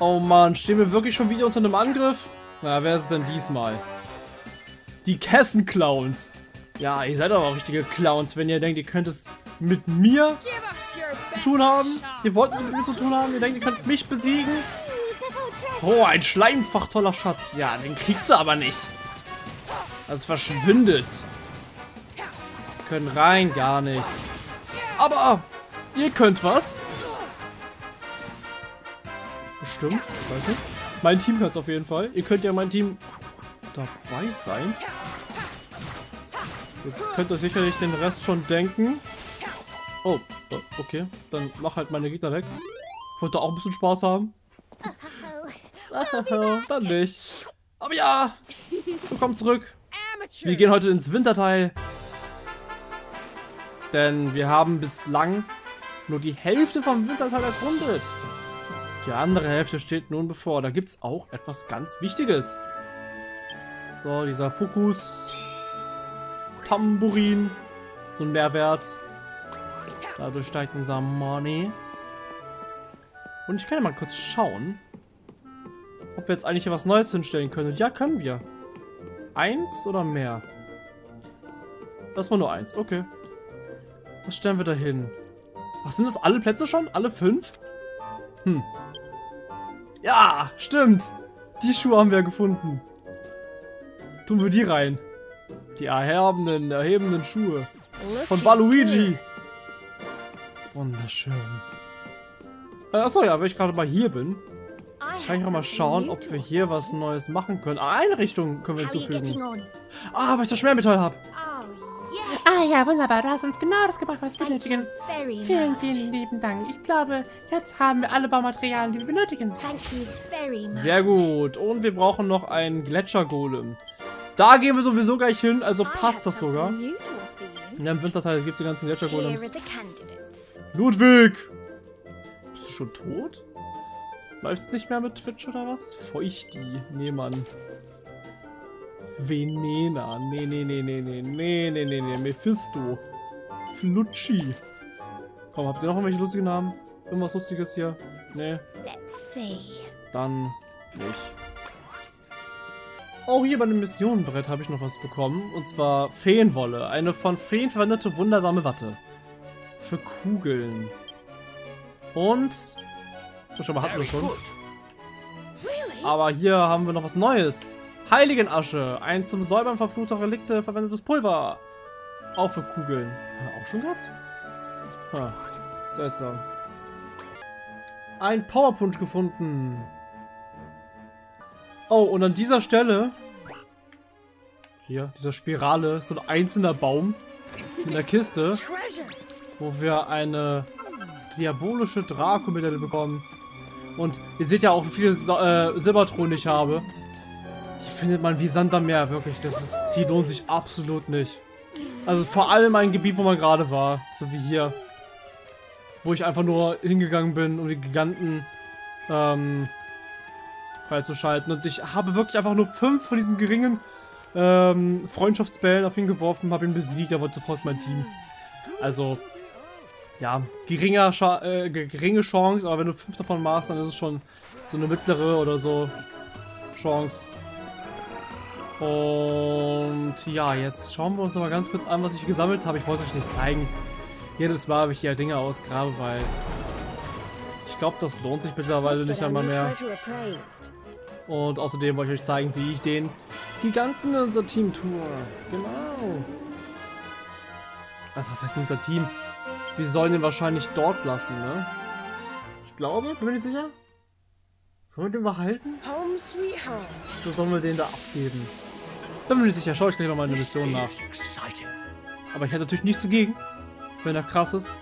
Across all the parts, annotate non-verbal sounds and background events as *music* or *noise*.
Oh Mann, stehen wir wirklich schon wieder unter einem Angriff? Na, wer ist es denn diesmal? Die Kessen-Clowns. Ja, ihr seid aber auch richtige Clowns, wenn ihr denkt, ihr könnt es mit mir zu tun haben. Ihr wollt es mit mir zu tun haben. Ihr denkt, ihr könnt mich besiegen. Oh, ein Schleimfach, toller Schatz. Ja, den kriegst du aber nicht. Das verschwindet. Wir können rein, gar nichts. Aber ihr könnt was. Bestimmt, ich weiß nicht. Mein Team kann es auf jeden Fall. Ihr könnt ja mein Team dabei sein. Ihr könnt euch sicherlich den Rest schon denken. Oh, okay. Dann mach halt meine Gegner weg. Ich wollte auch ein bisschen Spaß haben. Dann nicht. Aber ja, willkommen zurück. Wir gehen heute ins Winterteil. Denn wir haben bislang nur die Hälfte vom Winterteil erkundet. Die andere Hälfte steht nun bevor. Da gibt es auch etwas ganz Wichtiges. So, dieser Fokus. Tambourin. Ist nun mehr wert. Dadurch steigt unser Money. Und ich kann ja mal kurz schauen, ob wir jetzt eigentlich hier was Neues hinstellen können. Und ja, können wir. Eins oder mehr? Das war nur eins. Okay. Was stellen wir da hin? Ach, sind das alle Plätze schon? Alle fünf? Hm. Ja, stimmt. Die Schuhe haben wir gefunden. Tun wir die rein. Die erhabenen, erhebenden Schuhe. Von Waluigi. Wunderschön. Äh, achso, ja, wenn ich gerade mal hier bin, kann ich auch mal schauen, ob wir hier was Neues machen können. Ah, Einrichtungen können wir hinzufügen. Ah, weil ich das Schwermetall habe. Ah ja, wunderbar. Du hast uns genau das gebracht, was wir benötigen. Vielen, vielen lieben Dank. Ich glaube, jetzt haben wir alle Baumaterialien, die wir benötigen. Sehr gut. Und wir brauchen noch einen Gletschergolem. Da gehen wir sowieso gleich hin, also passt das sogar. Ja, im Winterteil gibt es die ganzen Gletschergolems. Ludwig! Bist du schon tot? Läuft es nicht mehr mit Twitch oder was? Feuchti. Nee, Mann. Venena. Nee, nee, nee, nee, nee, nee, nee, nee, nee. Mephisto. Flutschi. Komm, habt ihr noch irgendwelche lustigen Namen? Irgendwas Lustiges hier? Nee. Let's see. Dann nicht. Auch hier bei dem Missionenbrett habe ich noch was bekommen. Und zwar Feenwolle. Eine von Feen verwendete wundersame Watte. Für Kugeln. Und... Das schon mal hatten wir schon. Aber hier haben wir noch was Neues. Heiligenasche. Ein zum Säubern verfluchter Relikte verwendetes Pulver. Auch für Kugeln. Auch schon gehabt? Ha. Seltsam. Ein Powerpunch gefunden. Oh, und an dieser Stelle, hier, dieser Spirale, so ein einzelner Baum in der Kiste, wo wir eine diabolische Draco-Medaille bekommen. Und ihr seht ja auch, wie viele äh, Silberthronen ich habe. Findet man wie Sand am Meer, wirklich. Das ist, die lohnt sich absolut nicht. Also vor allem ein Gebiet, wo man gerade war. So wie hier. Wo ich einfach nur hingegangen bin, um die Giganten ähm, freizuschalten. Und ich habe wirklich einfach nur fünf von diesem geringen ähm, Freundschaftsbällen auf ihn geworfen, habe ihn besiegt, er wollte sofort mein Team. Also, ja, geringer äh, geringe Chance, aber wenn du fünf davon machst, dann ist es schon so eine mittlere oder so Chance. Und ja, jetzt schauen wir uns noch mal ganz kurz an, was ich gesammelt habe. Ich wollte euch nicht zeigen. Jedes Mal, habe ich hier Dinge ausgrabe, weil ich glaube, das lohnt sich mittlerweile nicht einmal mehr. Und außerdem wollte ich euch zeigen, wie ich den Giganten in unser Team tue. Genau. Also, was heißt unser Team? Wir sollen ihn wahrscheinlich dort lassen, ne? Ich glaube, bin mir nicht sicher. Sollen wir den behalten? Oder sollen wir den da abgeben? Bin mir nicht sicher. Schau ich gleich noch mal eine Mission nach. Aber ich hätte natürlich nichts dagegen, wenn er krass ist,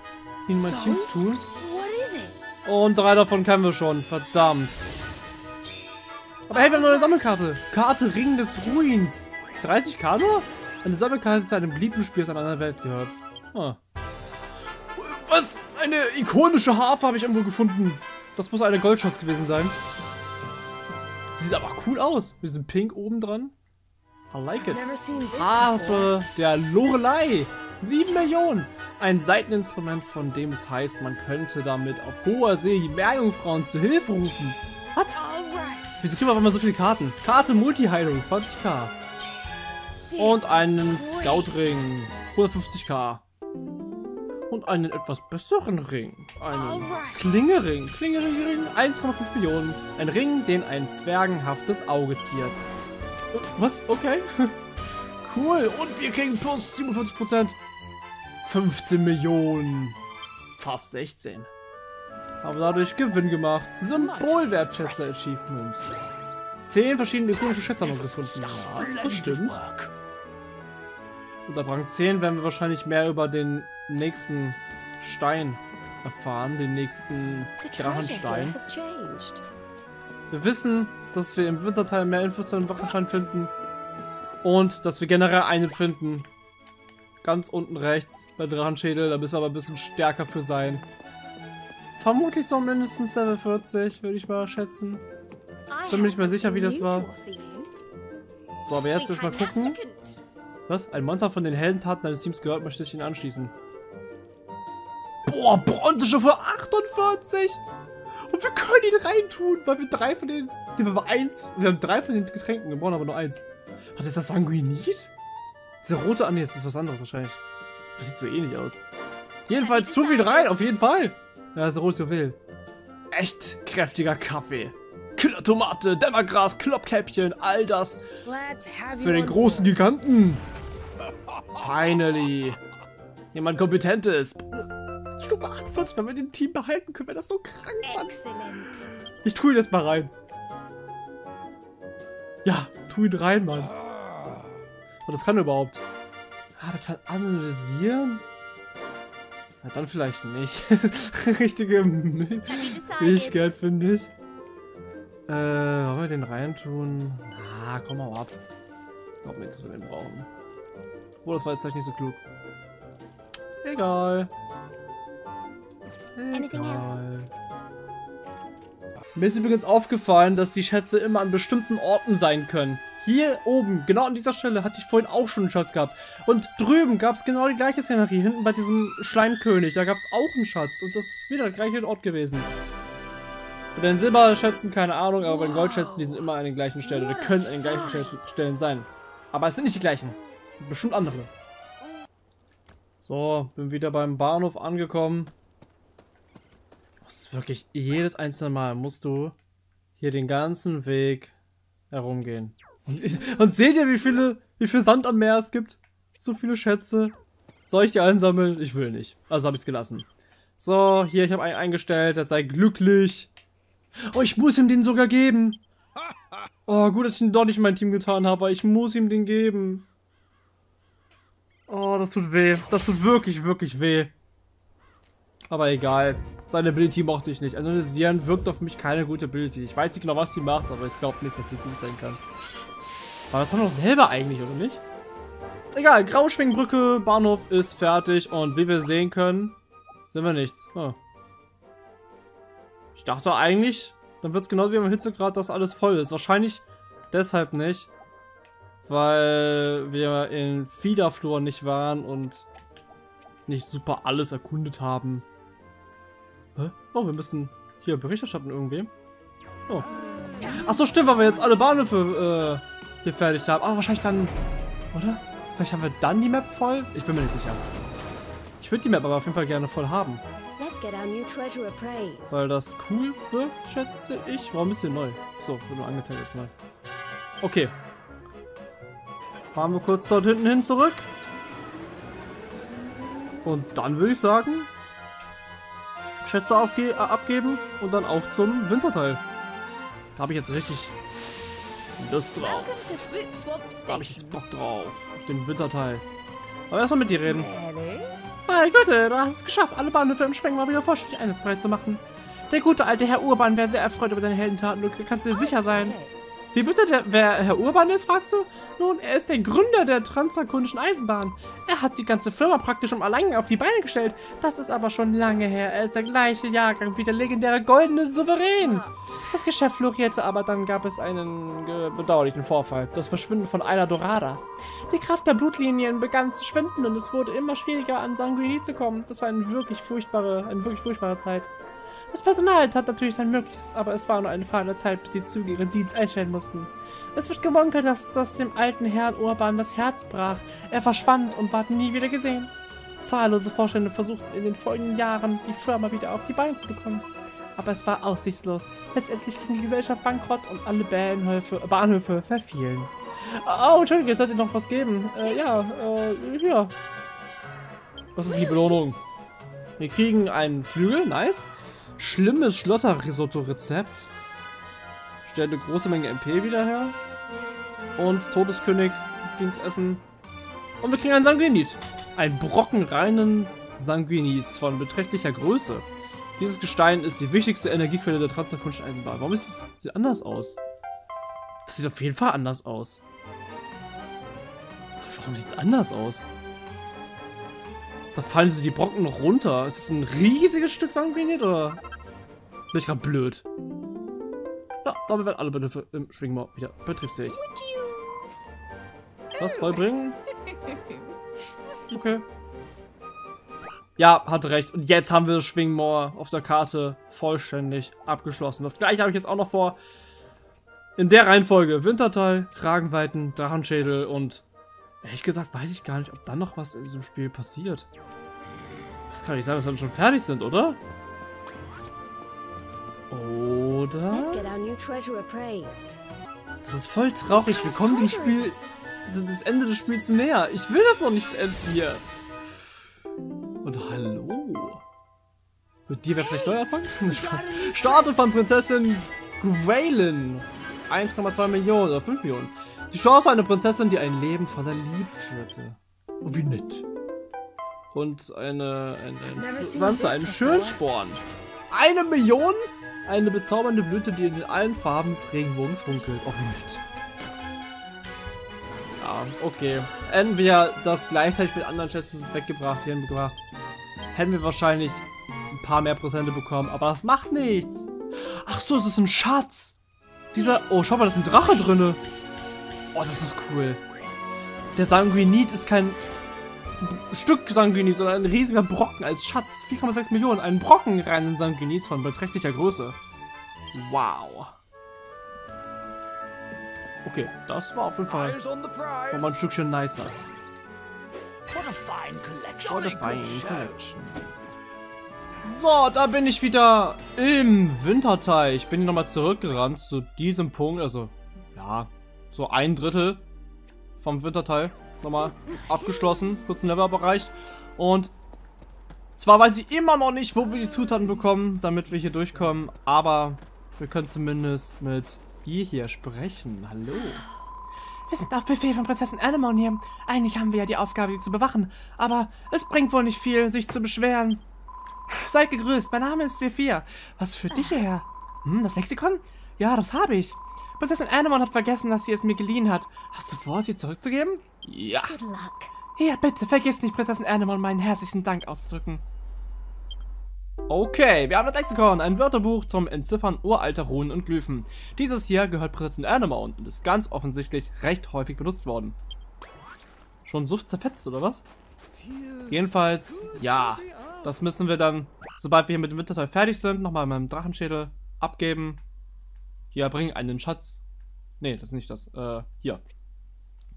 ihn mein Team zu tun. Und drei davon kennen wir schon. Verdammt. Aber hey, wir haben noch eine Sammelkarte. Karte Ring des Ruins. 30 K nur? Eine Sammelkarte zu einem beliebten Spiel aus einer anderen Welt gehört. Ah. Was? Eine ikonische Harfe habe ich irgendwo gefunden. Das muss eine Goldschatz gewesen sein. Sieht aber cool aus. Mit diesem Pink oben dran. I like it. Harfe der Lorelei. 7 Millionen. Ein Seiteninstrument, von dem es heißt, man könnte damit auf hoher See die Meerjungfrauen zu Hilfe rufen. Was? Wieso kriegen wir auf einmal so viele Karten? Karte Multi-Heilung, 20k. Und einen Scout-Ring, 150k. Und einen etwas besseren Ring. Einen Klingering. Klingering, 1,5 Millionen. Ein Ring, den ein zwergenhaftes Auge ziert. Was? Okay. *laughs* cool. Und wir kriegen plus 47%. 15 Millionen. Fast 16. Haben dadurch Gewinn gemacht. Symbolwertschätzer Achievement. Zehn verschiedene ikonische Schätze haben wir gefunden. Ja, das stimmt. Und ab Rang 10 werden wir wahrscheinlich mehr über den nächsten Stein erfahren, den nächsten Drachenstein. Wir wissen, dass wir im Winterteil mehr Infos zu den Wachenschein finden und dass wir generell einen finden. Ganz unten rechts bei Drachenschädel, da müssen wir aber ein bisschen stärker für sein. Vermutlich so mindestens Level 40, würde ich mal schätzen. Bin mir nicht mehr sicher, wie das war. So, aber jetzt erstmal gucken. Was? Ein Monster von den Heldentaten deines Teams gehört, möchte ich ihn anschließen. Boah, Bronzestufe 48! Und wir können ihn reintun, weil wir drei von den... Wir haben eins. Wir haben drei von den Getränken, wir brauchen aber nur eins. Hat ist das Sanguinit? Dieser rote... Das ist was anderes wahrscheinlich. Das sieht so ähnlich aus. Jedenfalls zu viel rein, auf jeden Fall. Ja, das ist rotes Juwel. Echt kräftiger Kaffee. Killertomate, Dämmergras, Kloppkäppchen, all das für den großen Giganten. Finally. Jemand Kompetentes. Stufe 48, wenn wir den Team behalten können, wäre das so krank, Mann. Ich tue ihn jetzt mal rein. Ja, tu ihn rein, Mann. Oh, das kann er überhaupt. Ah, der kann analysieren? Ja, dann vielleicht nicht. *laughs* Richtige Fähigkeit, finde ich. Äh, wollen wir den reintun? Ah, komm mal ab. Ich glaube nicht, dass wir den brauchen. Oh, das war jetzt nicht so klug. Egal. Egal. Mir ist übrigens aufgefallen, dass die Schätze immer an bestimmten Orten sein können. Hier oben, genau an dieser Stelle, hatte ich vorhin auch schon einen Schatz gehabt. Und drüben gab es genau die gleiche Szenerie. Hinten bei diesem Schleimkönig, da gab es auch einen Schatz. Und das ist wieder der gleiche Ort gewesen. Bei den Silberschätzen, keine Ahnung, aber bei den Goldschätzen, die sind immer an den gleichen Stellen. Oder können an den gleichen Stellen sein. Aber es sind nicht die gleichen. Es sind bestimmt andere. So, bin wieder beim Bahnhof angekommen. Das ist wirklich jedes einzelne Mal musst du hier den ganzen Weg herumgehen. Und, und seht ihr, wie viele, wie viel Sand am Meer es gibt? So viele Schätze. Soll ich die einsammeln? Ich will nicht. Also habe ich es gelassen. So, hier, ich habe einen eingestellt, er sei glücklich. Oh, ich muss ihm den sogar geben. Oh, gut, dass ich ihn doch nicht in mein Team getan habe, aber ich muss ihm den geben. Oh, das tut weh. Das tut wirklich, wirklich weh. Aber egal. Seine Ability mochte ich nicht. Analysieren wirkt auf mich keine gute Ability. Ich weiß nicht genau, was die macht, aber ich glaube nicht, dass die gut sein kann. Aber das haben wir doch selber eigentlich, oder nicht? Egal, Grauschwingbrücke, Bahnhof ist fertig und wie wir sehen können, sind wir nichts. Oh. Ich dachte eigentlich, dann wird es genau wie beim Hitzegrad, dass alles voll ist. Wahrscheinlich deshalb nicht, weil wir in Fiederflur nicht waren und nicht super alles erkundet haben. Hä? Oh, wir müssen hier Bericht erstatten irgendwie. Oh. Achso, stimmt, weil wir jetzt alle Bahnhöfe äh, hier fertig haben. Ah, wahrscheinlich dann... Oder? Vielleicht haben wir dann die Map voll? Ich bin mir nicht sicher. Ich würde die Map aber auf jeden Fall gerne voll haben. Weil das cool wird, schätze ich. Warum ist hier neu? So, wird nur angezeigt jetzt neu. Okay. Fahren wir kurz dort hinten hin zurück. Und dann würde ich sagen, Schätze äh, abgeben und dann auch zum Winterteil. Da habe ich jetzt richtig Lust drauf. Da habe ich jetzt Bock drauf. Auf den Winterteil. Aber erstmal mit dir reden. Meine Güte, du hast es geschafft, alle Bahnhöfe im Schwenk mal wieder vollständig einsatzbereit zu machen. Der gute alte Herr Urban wäre sehr erfreut über deine Heldentaten, du kannst dir sicher sein. Wie bitte, der, wer Herr Urban ist, fragst du? Nun, er ist der Gründer der Transakundischen Eisenbahn. Er hat die ganze Firma praktisch um allein auf die Beine gestellt. Das ist aber schon lange her. Er ist der gleiche Jahrgang wie der legendäre Goldene Souverän. Das Geschäft florierte, aber dann gab es einen äh, bedauerlichen Vorfall. Das Verschwinden von Ayla Dorada. Die Kraft der Blutlinien begann zu schwinden und es wurde immer schwieriger, an Sanguini zu kommen. Das war eine wirklich furchtbare, eine wirklich furchtbare Zeit. Das Personal tat natürlich sein Möglichstes, aber es war nur eine Frage der Zeit, bis sie Züge ihren Dienst einstellen mussten. Es wird gemunkelt, dass das dem alten Herrn Urban das Herz brach. Er verschwand und ward nie wieder gesehen. Zahllose Vorstände versuchten in den folgenden Jahren, die Firma wieder auf die Beine zu bekommen. Aber es war aussichtslos. Letztendlich ging die Gesellschaft bankrott und alle Bahnhöfe, Bahnhöfe verfielen. Oh, Entschuldigung, es sollte noch was geben. Äh, ja, äh, ja. Was ist die Belohnung? Wir kriegen einen Flügel, nice. Schlimmes Schlotter-Risotto-Rezept. Stellt eine große Menge MP wieder her. Und Todeskönig Essen. Und wir kriegen einen Sanguinit. Ein Brocken reinen Sanguinis von beträchtlicher Größe. Dieses Gestein ist die wichtigste Energiequelle der transatlanischen Eisenbahn. Warum ist es sieht anders aus? Das sieht auf jeden Fall anders aus. Warum sieht es anders aus? Da fallen so die Brocken noch runter. Ist es ein riesiges Stück Sanguinit oder? Bin ich gerade blöd? Ja, damit werden alle Begriffe im Schwingmau wieder betriebsfähig. Was vollbringen? Okay. Ja, hatte recht. Und jetzt haben wir das Schwingmoor auf der Karte vollständig abgeschlossen. Das gleiche habe ich jetzt auch noch vor. In der Reihenfolge. Wintertal, Kragenweiten, Drachenschädel und ehrlich gesagt weiß ich gar nicht, ob dann noch was in diesem Spiel passiert. Das kann nicht sein, dass wir dann schon fertig sind, oder? Oder? Das ist voll traurig. Wir kommen dem Spiel das Ende des Spiels näher. Ich will das noch nicht enden hier. Und hallo. Mit dir wäre vielleicht neu anfangen? *laughs* Spaß. Starte von Prinzessin Gwalen. 1,2 Millionen oder 5 Millionen. Die Chance eine Prinzessin, die ein Leben voller Liebe führte. Oh, wie nett. Und eine, eine, eine Pflanze, einen Schönsporn. Eine Million? Eine bezaubernde Blüte, die in allen Farben des Regenbogens funkelt. Oh, wie nett. Ja, okay. Hätten wir das gleichzeitig mit anderen Schätzen weggebracht, hier hingebracht, hätten wir wahrscheinlich ein paar mehr Prozente bekommen. Aber das macht nichts. Ach so, es ist ein Schatz. Dieser... Oh, schau mal, da ist ein Drache drinne. Oh, das ist cool. Der Sanguinit ist kein Stück Sanguinit, sondern ein riesiger Brocken als Schatz. 4,6 Millionen. Ein Brocken reinen Sanguinit von beträchtlicher Größe. Wow. Okay, das war auf jeden Fall nochmal ein Stückchen nicer. What a fine collection. What a fine collection. So, da bin ich wieder im Winterteil. Ich bin nochmal zurückgerannt zu diesem Punkt. Also, ja, so ein Drittel vom Winterteil. Nochmal abgeschlossen. Kurzen Level erreicht. Und zwar weiß ich immer noch nicht, wo wir die Zutaten bekommen, damit wir hier durchkommen. Aber wir können zumindest mit ihr hier sprechen. Hallo. Wir sind auf Befehl von Prinzessin Anemone hier. Eigentlich haben wir ja die Aufgabe, sie zu bewachen. Aber es bringt wohl nicht viel, sich zu beschweren. Seid gegrüßt, mein Name ist Sephir. Was führt dich hierher? Hm, das Lexikon? Ja, das habe ich. Prinzessin Anemone hat vergessen, dass sie es mir geliehen hat. Hast du vor, sie zurückzugeben? Ja. Ja, bitte, vergiss nicht, Prinzessin Anemone meinen herzlichen Dank auszudrücken. Okay, wir haben das Lexikon, ein Wörterbuch zum Entziffern uralter Runen und Glyphen. Dieses hier gehört Prinzessin Anemone und ist ganz offensichtlich recht häufig benutzt worden. Schon so zerfetzt, oder was? Jedenfalls, ja, das müssen wir dann, sobald wir hier mit dem Winterteil fertig sind, nochmal meinem Drachenschädel abgeben. Hier, bring einen Schatz. Ne, das ist nicht das. Äh, hier.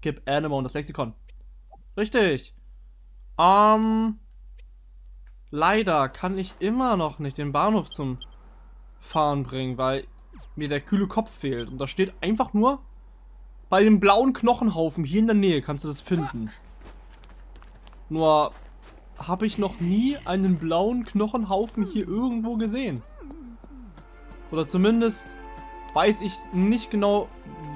Gib Anemone das Lexikon. Richtig. Ähm... Leider kann ich immer noch nicht den Bahnhof zum Fahren bringen, weil mir der kühle Kopf fehlt. Und da steht einfach nur, bei dem blauen Knochenhaufen hier in der Nähe kannst du das finden. Nur habe ich noch nie einen blauen Knochenhaufen hier irgendwo gesehen. Oder zumindest weiß ich nicht genau,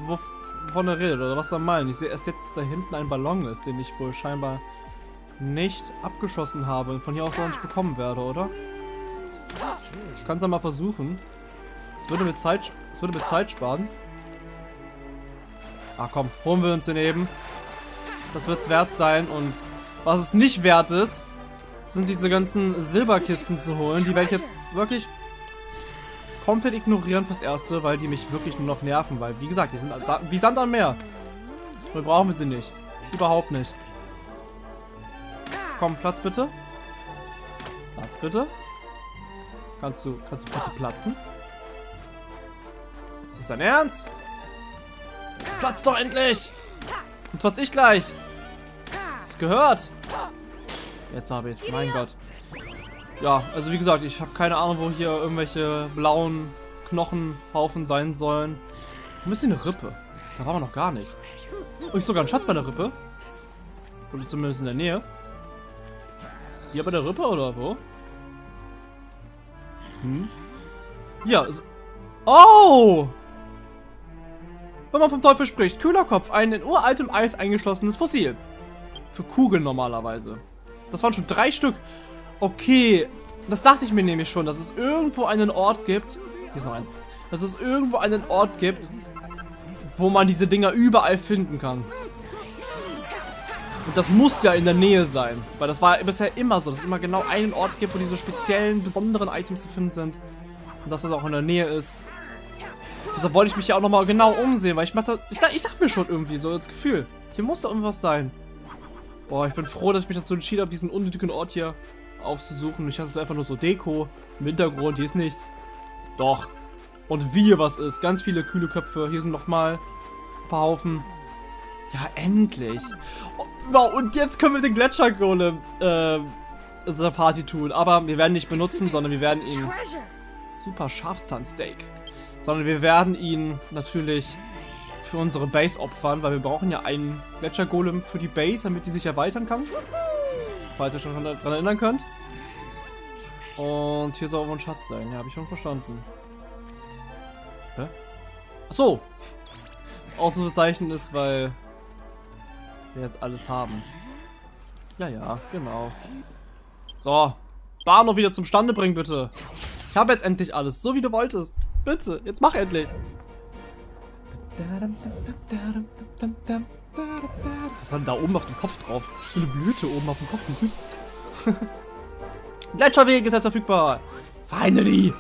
wovon er redet oder was er meint. Ich sehe erst jetzt, dass da hinten ein Ballon ist, den ich wohl scheinbar nicht abgeschossen habe und von hier aus auch nicht bekommen werde, oder? Ich kann es ja mal versuchen. Es würde mit Zeit, es würde mit Zeit sparen. Ah komm, holen wir uns den eben. Das wird es wert sein und was es nicht wert ist, sind diese ganzen Silberkisten zu holen. Die werde ich jetzt wirklich komplett ignorieren fürs Erste, weil die mich wirklich nur noch nerven. Weil, wie gesagt, die sind wie Sand am Meer. Wir brauchen sie nicht. Überhaupt nicht. Komm, Platz bitte. Platz bitte. Kannst du, kannst du bitte platzen? Ist das dein Ernst? Jetzt platz doch endlich! Jetzt platz ich gleich! Das gehört! Jetzt habe ich es, mein Gott. Ja, also wie gesagt, ich habe keine Ahnung, wo hier irgendwelche blauen Knochenhaufen sein sollen. Ein bisschen eine Rippe. Da waren wir noch gar nicht. Oh, ist sogar ein Schatz bei der Rippe. Oder zumindest in der Nähe. Hier bei der Rippe oder wo? Hm? Ja. Oh! Wenn man vom Teufel spricht. Kühlerkopf. Ein in uraltem Eis eingeschlossenes Fossil. Für Kugeln normalerweise. Das waren schon drei Stück. Okay. Das dachte ich mir nämlich schon, dass es irgendwo einen Ort gibt. Hier ist noch eins. Dass es irgendwo einen Ort gibt, wo man diese Dinger überall finden kann. Und das muss ja in der Nähe sein. Weil das war bisher immer so, dass es immer genau einen Ort gibt, wo diese speziellen, besonderen Items zu finden sind. Und dass das auch in der Nähe ist. Deshalb wollte ich mich ja auch nochmal genau umsehen, weil ich, machte, ich, ich dachte mir schon irgendwie so das Gefühl, hier muss doch irgendwas sein. Boah, ich bin froh, dass ich mich dazu entschieden habe, diesen unnötigen Ort hier aufzusuchen. Ich hatte es einfach nur so Deko im Hintergrund, hier ist nichts. Doch. Und wie was ist. Ganz viele kühle Köpfe. Hier sind nochmal ein paar Haufen. Ja, endlich. Oh, wow, und jetzt können wir den Gletschergolem äh, der Party tun. Aber wir werden nicht benutzen, sondern wir werden ihn... Super Schafzahnsteak. Sondern wir werden ihn natürlich für unsere Base opfern, weil wir brauchen ja einen Gletschergolem für die Base, damit die sich erweitern kann. Falls ihr schon daran erinnern könnt. Und hier soll auch ein Schatz sein. Ja, habe ich schon verstanden. Hä? Achso! Ausrufezeichen ist, weil wir jetzt alles haben. Ja, ja, genau. So. Bahnhof wieder zum Stande bringen, bitte. Ich habe jetzt endlich alles, so wie du wolltest. Bitte, jetzt mach endlich. Was hat denn da oben auf dem Kopf drauf? So eine Blüte oben auf dem Kopf, wie süß. *laughs* Gletscherweg ist jetzt verfügbar. Finally.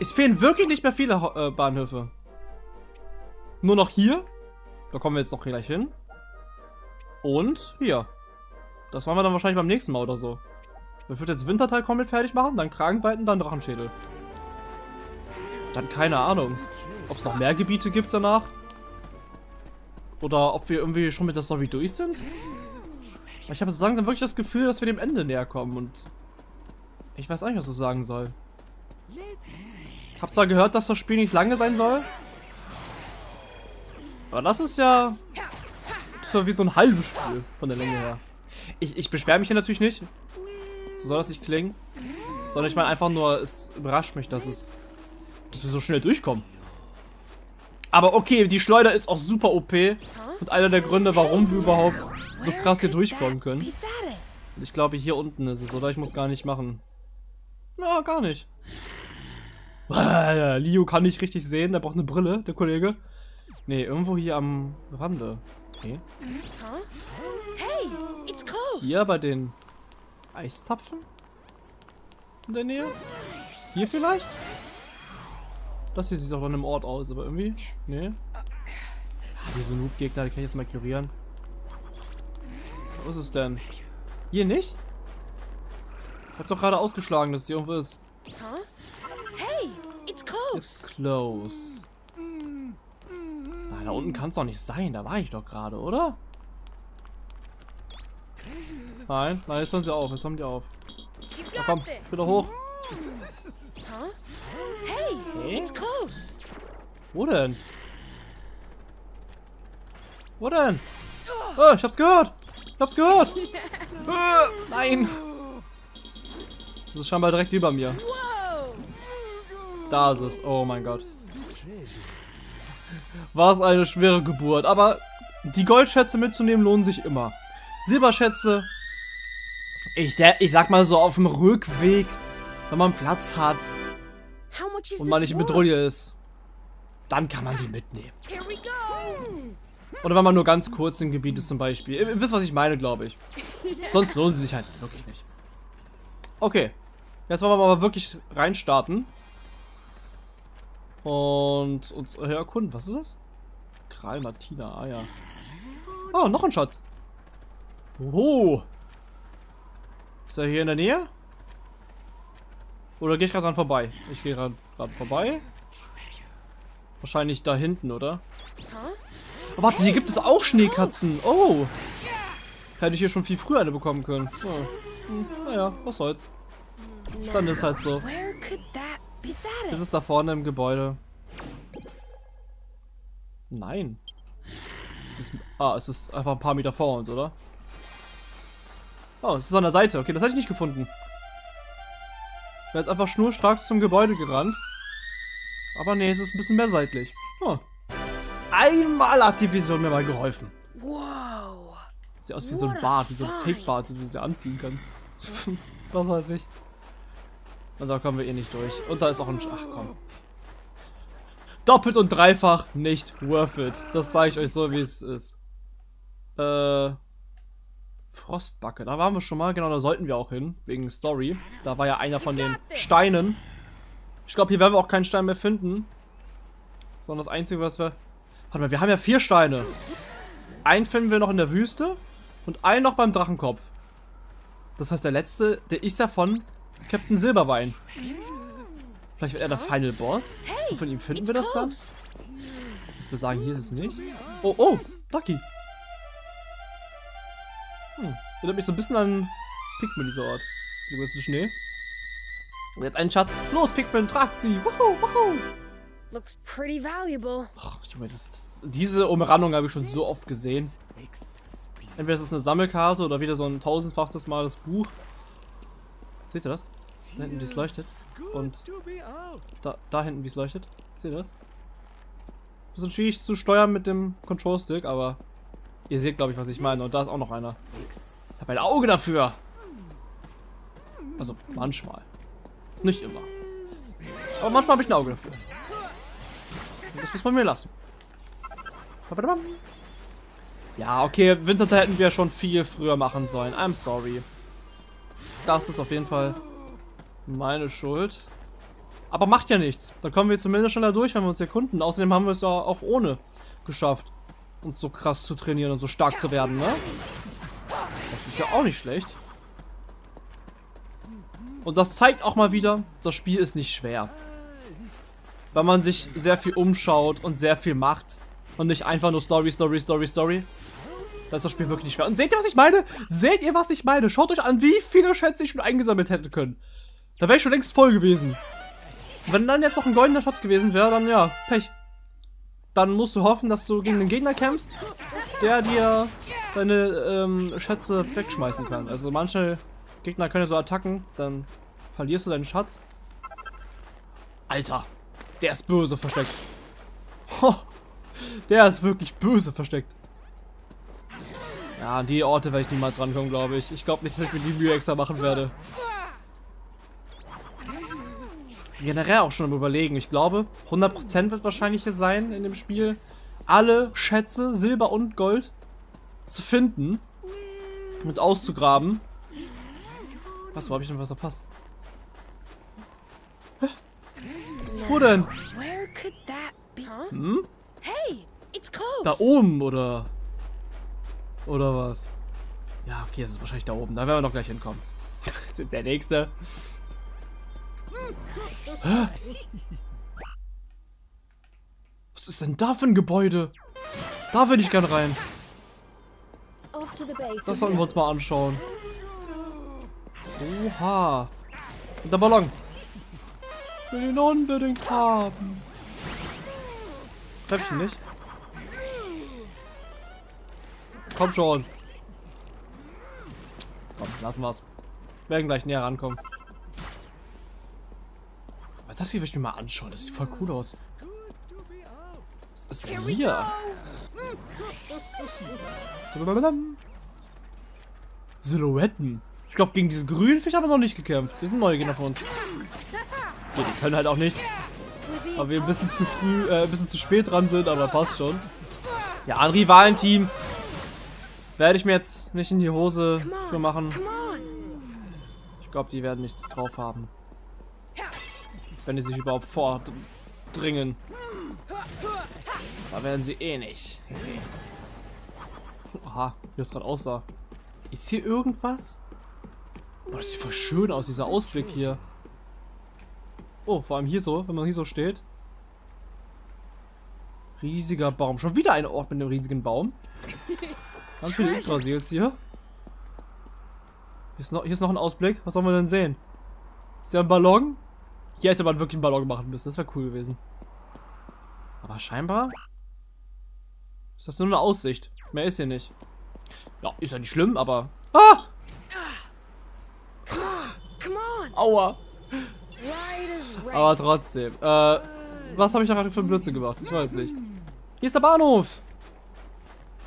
Es fehlen wirklich nicht mehr viele äh, Bahnhöfe. Nur noch hier. Da kommen wir jetzt noch gleich hin. Und hier. Das machen wir dann wahrscheinlich beim nächsten Mal oder so. Ich würde jetzt Winterteil komplett fertig machen, dann Kragenweiten, dann Drachenschädel. Dann keine Ahnung. Ob es noch mehr Gebiete gibt danach. Oder ob wir irgendwie schon mit der Story durch sind. Ich habe so langsam wirklich das Gefühl, dass wir dem Ende näher kommen und ich weiß nicht, was ich sagen soll. Ich habe zwar gehört, dass das Spiel nicht lange sein soll. Aber das ist ja so wie so ein halbes Spiel von der Länge her. Ich, ich beschwere mich hier natürlich nicht. So soll das nicht klingen. Sondern ich meine einfach nur, es überrascht mich, dass es dass wir so schnell durchkommen. Aber okay, die Schleuder ist auch super OP. Und einer der Gründe, warum wir überhaupt so krass hier durchkommen können. Und ich glaube, hier unten ist es, oder? Ich muss gar nicht machen. Na, gar nicht. Äh, Leo kann nicht richtig sehen, der braucht eine Brille, der Kollege. Nee, irgendwo hier am Rande. Okay. Hier bei den Eiszapfen? In der Nähe? Hier vielleicht? Das hier sieht doch an einem Ort aus, aber irgendwie. Nee. Ah, diese Noob-Gegner, die kann ich jetzt mal ignorieren. Wo ist es denn? Hier nicht? Ich hab doch gerade ausgeschlagen, dass hier irgendwo ist. Hey, it's close. It's close. Na, da unten kann es doch nicht sein. Da war ich doch gerade, oder? Nein, nein, jetzt hören sie auf. Jetzt haben die auf. Na komm, wieder hoch. Hey, it's close. Wo denn? Wo denn? Oh, ich hab's gehört. Ich hab's gehört. Oh, nein. Das ist scheinbar direkt über mir. Da ist es. Oh mein Gott. War es eine schwere Geburt. Aber die Goldschätze mitzunehmen lohnen sich immer. Silberschätze. Ich, ich sag mal so auf dem Rückweg, wenn man Platz hat und man nicht in Bedrohung ist, dann kann man die mitnehmen. Oder wenn man nur ganz kurz im Gebiet ist zum Beispiel. Ihr wisst, was ich meine, glaube ich. *laughs* Sonst lohnen sie sich halt wirklich nicht. Okay. Jetzt wollen wir aber wirklich reinstarten. Und uns erkunden. Was ist das? Kral Martina, ah ja. Oh, noch ein Schatz. Oh. Ist er hier in der Nähe? Oder gehe ich gerade dran vorbei? Ich gehe gerade vorbei. Wahrscheinlich da hinten, oder? Oh, warte, hier gibt es auch Schneekatzen. Oh. Hätte ich hier schon viel früher eine bekommen können. Oh. Hm, naja, was soll's. Dann ist halt so. Ist es da vorne im Gebäude? Nein. Es ist, ah, es ist einfach ein paar Meter vor uns, oder? Oh, es ist an der Seite. Okay, das hätte ich nicht gefunden. Ich wäre jetzt einfach schnurstracks zum Gebäude gerannt. Aber nee, es ist ein bisschen mehr seitlich. Oh. Einmal hat die Vision mir mal geholfen. Wow. Sieht aus wie so ein Bart, wie so ein Fake-Bart, den du dir anziehen kannst. *laughs* Was weiß ich. Und da kommen wir eh nicht durch. Und da ist auch ein... Ach komm. Doppelt und dreifach nicht worth it. Das zeige ich euch so, wie es ist. Äh... Frostbacke. Da waren wir schon mal. Genau, da sollten wir auch hin. Wegen Story. Da war ja einer von den Steinen. Ich glaube, hier werden wir auch keinen Stein mehr finden. Sondern das Einzige, was wir... Warte mal, wir haben ja vier Steine. Einen finden wir noch in der Wüste. Und einen noch beim Drachenkopf. Das heißt, der letzte, der ist ja von Captain Silberwein. Vielleicht wird er der Final Boss. Und von ihm finden wir das dann. Ich würde sagen, hier ist es nicht. Oh, oh, Ducky. Hm. Erinnert mich so ein bisschen an Pikmin, dieser Ort. Hier ist Schnee. Und jetzt einen Schatz. Los, Pikmin, tragt sie. Wuhu, wuhu. Looks pretty valuable. Oh, Junge, das, diese Umrandung habe ich schon so oft gesehen. Entweder ist es eine Sammelkarte oder wieder so ein tausendfachtes Mal das Buch. Seht ihr das? Da hinten, wie es leuchtet. Und da, da hinten, wie es leuchtet. Seht ihr das? Bisschen schwierig zu steuern mit dem Control Stick, aber Ihr seht, glaube ich, was ich meine. Und da ist auch noch einer. Ich habe ein Auge dafür. Also, manchmal. Nicht immer. Aber manchmal habe ich ein Auge dafür. Und das muss man mir lassen. Ja, okay, Winter hätten wir schon viel früher machen sollen. I'm sorry. Das ist auf jeden Fall meine Schuld. Aber macht ja nichts. Da kommen wir zumindest schon da durch, wenn wir uns erkunden. Außerdem haben wir es ja auch ohne geschafft uns so krass zu trainieren und so stark zu werden, ne? Das ist ja auch nicht schlecht. Und das zeigt auch mal wieder, das Spiel ist nicht schwer. Weil man sich sehr viel umschaut und sehr viel macht. Und nicht einfach nur Story, Story, Story, Story. Da ist das Spiel wirklich nicht schwer. Und seht ihr, was ich meine? Seht ihr, was ich meine? Schaut euch an, wie viele Schätze ich schon eingesammelt hätte können. Da wäre ich schon längst voll gewesen. Wenn dann jetzt noch ein goldener Schatz gewesen wäre, dann ja, Pech dann musst du hoffen, dass du gegen den Gegner kämpfst, der dir deine ähm, Schätze wegschmeißen kann. Also manche Gegner können so attacken, dann verlierst du deinen Schatz. Alter, der ist böse versteckt. Ho, der ist wirklich böse versteckt. Ja, an die Orte werde ich niemals rankommen, glaube ich. Ich glaube nicht, dass ich mir die Mühe extra machen werde generell auch schon am überlegen. Ich glaube, 100% wird wahrscheinlich hier sein in dem Spiel, alle Schätze, Silber und Gold, zu finden und auszugraben. Was, wo habe ich denn was verpasst? Hä? Wo denn? Hm? Da oben, oder? Oder was? Ja, okay, das ist wahrscheinlich da oben. Da werden wir noch gleich hinkommen. *laughs* Der nächste. Hä? Was ist denn da für ein Gebäude? Da würde ich gern rein. Das sollten wir uns mal anschauen. Oha. Und der Ballon. Ich will ihn unbedingt haben. Treff ich ihn nicht? Komm schon. Komm, lassen wir's. Wir werden gleich näher rankommen. Das hier will ich mir mal anschauen. Das sieht voll cool aus. Was ist denn hier? Silhouetten. Ich glaube, gegen diese grünen Fische haben wir noch nicht gekämpft. Die sind neue Gegner von uns. Ja, die können halt auch nichts. Aber wir ein bisschen zu früh, äh, ein bisschen zu spät dran sind, aber passt schon. Ja, ein Rivalenteam. Werde ich mir jetzt nicht in die Hose für machen. Ich glaube, die werden nichts drauf haben. Wenn die sich überhaupt vordringen. Da werden sie eh nicht. Aha, wie das gerade aussah. Ist hier irgendwas? Boah, das sieht voll schön aus, dieser Ausblick hier. Oh, vor allem hier so, wenn man hier so steht. Riesiger Baum. Schon wieder ein Ort mit einem riesigen Baum. *laughs* Ganz viele Yggdrasils hier. Hier ist, noch, hier ist noch ein Ausblick. Was sollen wir denn sehen? Ist ja ein Ballon? Hier hätte man wirklich einen Ballon machen müssen. Das wäre cool gewesen. Aber scheinbar ist das nur eine Aussicht. Mehr ist hier nicht. Ja, ist ja nicht schlimm, aber... Ah! Aua. Aber trotzdem. Äh, was habe ich da gerade für einen Blödsinn gemacht? Ich weiß nicht. Hier ist der Bahnhof.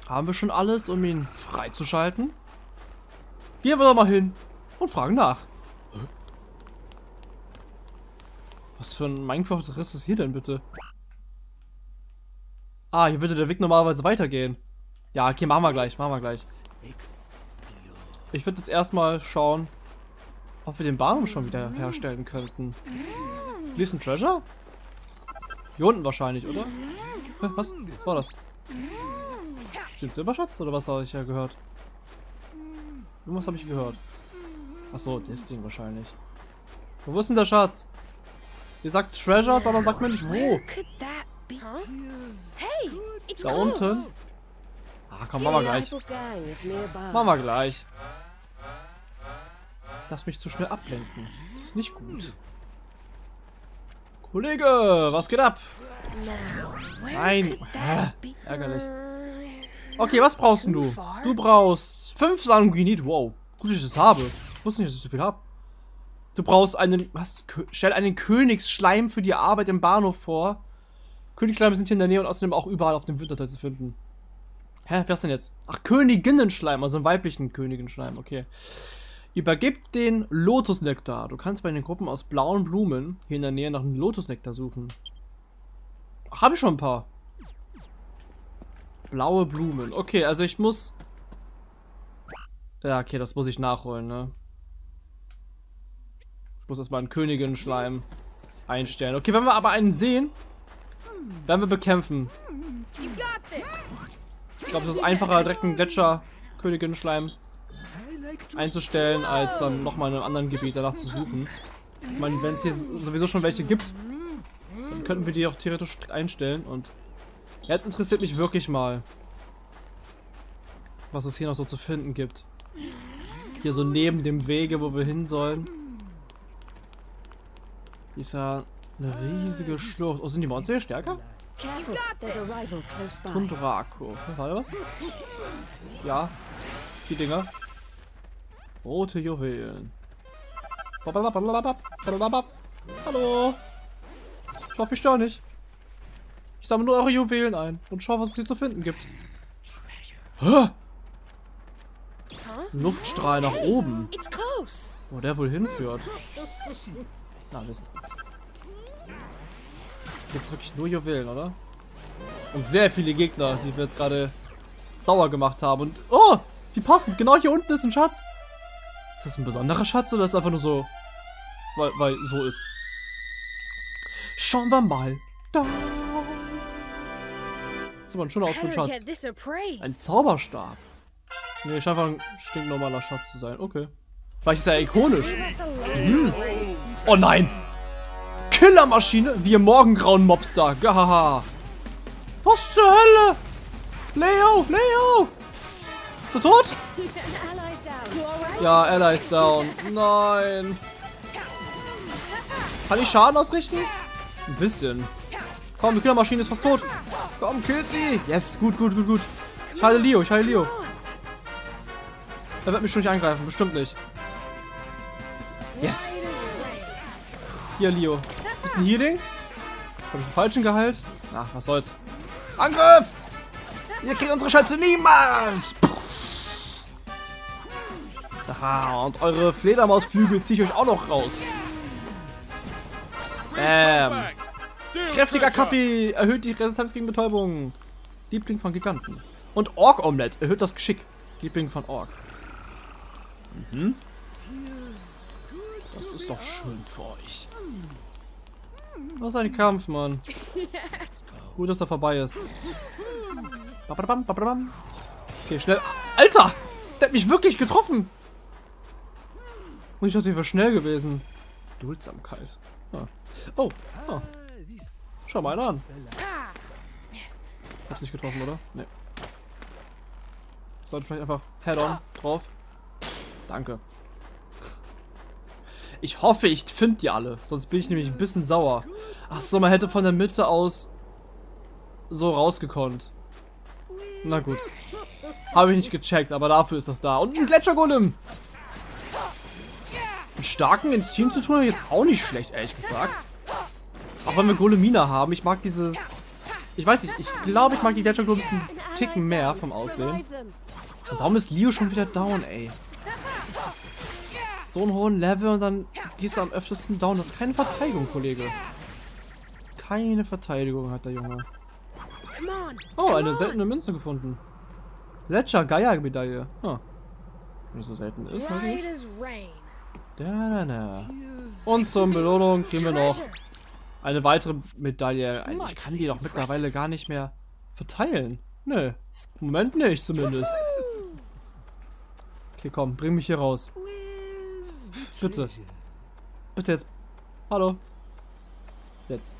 Haben wir schon alles, um ihn freizuschalten? Gehen wir doch mal hin und fragen nach. Was für ein Minecraft-Riss ist hier denn bitte? Ah, hier würde der Weg normalerweise weitergehen. Ja, okay, machen wir gleich, machen wir gleich. Ich würde jetzt erstmal schauen, ob wir den Baum schon wieder herstellen könnten. Ist ein Treasure? Hier unten wahrscheinlich, oder? Was? Was war das? Ist ein Silberschatz oder was habe ich ja gehört? Irgendwas habe ich gehört. Achso, das Ding wahrscheinlich. Wo ist denn der Schatz? Ihr sagt Treasures, aber sagt mir nicht wo. Da unten? Ah, komm, machen wir gleich. Machen wir gleich. Lass mich zu schnell ablenken. Das ist nicht gut. Kollege, was geht ab? Nein. Hä? Ärgerlich. Okay, was brauchst du? Du brauchst fünf Sanguinit. Wow. Gut, dass ich das habe. Ich wusste nicht, dass ich so viel habe. Du brauchst einen. Was? Stell einen Königsschleim für die Arbeit im Bahnhof vor. Königsschleime sind hier in der Nähe und außerdem auch überall auf dem Winterteil zu finden. Hä? Wer ist denn jetzt? Ach, Königinnenschleim, also einen weiblichen Königinschleim, okay. Übergib den Lotusnektar. Du kannst bei den Gruppen aus blauen Blumen hier in der Nähe nach einem Lotusnektar suchen. Habe ich schon ein paar. Blaue Blumen. Okay, also ich muss... Ja, okay, das muss ich nachholen, ne? Muss erstmal einen Königin-Schleim einstellen. Okay, wenn wir aber einen sehen, werden wir bekämpfen. Ich glaube, es ist einfacher, direkt einen Gletscher-Königin-Schleim einzustellen, als dann nochmal in einem anderen Gebiet danach zu suchen. Ich meine, wenn es hier sowieso schon welche gibt, dann könnten wir die auch theoretisch einstellen. Und jetzt interessiert mich wirklich mal, was es hier noch so zu finden gibt. Hier so neben dem Wege, wo wir hin sollen. Hier ist ja eine riesige Schlucht. Oh, sind die Monster hier stärker? Tundrako. War was? Ja. Die Dinger. Rote Juwelen. Hallo. Ich hoffe, ich störe nicht. Ich sammle nur eure Juwelen ein und schaue, was es hier zu finden gibt. Hä? Luftstrahl nach oben. Wo der wohl hinführt. Na, Mist. Jetzt wirklich nur Juwelen, oder? Und sehr viele Gegner, die wir jetzt gerade sauer gemacht haben. Und, oh, wie passend. Genau hier unten ist ein Schatz. Ist das ein besonderer Schatz oder ist das einfach nur so, weil, weil so ist? Schauen wir mal. Da. Das ist aber ein schöner Outfit, Schatz. Ein Zauberstab. Nee, scheint einfach ein stinknormaler Schatz zu sein. Okay. Vielleicht ist er ikonisch. Mhm. Oh nein. Killermaschine. Wir morgengrauen Mobster. Gahaha. Was zur Hölle? Leo, Leo. Ist er tot? Ja, Ally ist down. Nein. Kann ich Schaden ausrichten? Ein bisschen. Komm, die Killermaschine ist fast tot. Komm, kill sie. Yes, gut, gut, gut, gut. Ich heile Leo, ich heile Leo. Er wird mich schon nicht angreifen, bestimmt nicht. Yes. Hier, Leo. Bisschen Healing. Hab ich den falschen geheilt? Ach, was soll's. Angriff! Ihr kriegt unsere Schätze niemals! Aha, und eure Fledermausflügel ziehe ich euch auch noch raus. Ähm. Kräftiger Kaffee erhöht die Resistenz gegen Betäubung. Liebling von Giganten. Und Ork Omelette erhöht das Geschick. Liebling von Ork. Mhm. Das ist doch schön für euch. Was ein Kampf, Mann. Gut, dass er vorbei ist. Okay, schnell. Alter! Der hat mich wirklich getroffen! Und ich dachte, ich wäre schnell gewesen. Duldsamkeit. Ah. Oh, oh. Schau mal an. Hab's nicht getroffen, oder? Nee. Sollte vielleicht einfach head-on drauf. Danke. Ich hoffe, ich finde die alle. Sonst bin ich nämlich ein bisschen sauer. Ach so, man hätte von der Mitte aus so rausgekonnt. Na gut. Habe ich nicht gecheckt, aber dafür ist das da. Und ein Gletschergolem. Einen starken ins Team zu tun, jetzt auch nicht schlecht, ehrlich gesagt. Auch wenn wir Golemina haben. Ich mag diese... Ich weiß nicht, ich glaube, ich mag die Gletschergolems ein Ticken mehr vom Aussehen. Warum ist Leo schon wieder down, ey? So einen hohen Level und dann gehst du am öftesten down. Das ist keine Verteidigung, Kollege. Keine Verteidigung hat der Junge. Oh, eine seltene Münze gefunden. Ledger Gaia-Medaille. Hm. Wenn so selten ist, Da, da, da. Und zur Belohnung kriegen wir noch eine weitere Medaille. Ich kann die doch mittlerweile gar nicht mehr verteilen. Nö. Im Moment nicht, zumindest. Okay, komm, bring mich hier raus. Bitte. Bitte jetzt. Hallo. Jetzt.